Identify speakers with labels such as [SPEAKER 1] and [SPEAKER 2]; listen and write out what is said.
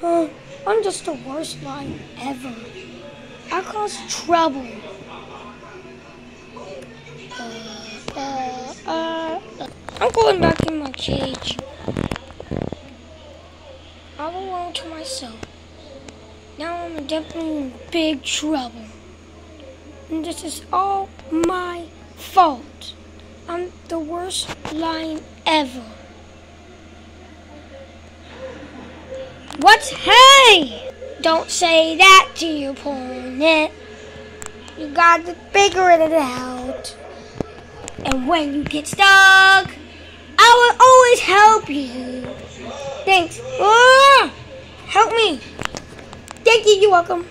[SPEAKER 1] Uh, I'm just the worst line ever. I cause trouble. Uh, uh, uh, I'm going back in my cage. I belong to myself. Now I'm definitely in big trouble. And this is all my fault. I'm the worst lion ever. What's hey? Don't say that to your opponent. You got to figure it out. And when you get stuck, I will always help you. Thanks. Ah, help me. Thank you. You're welcome.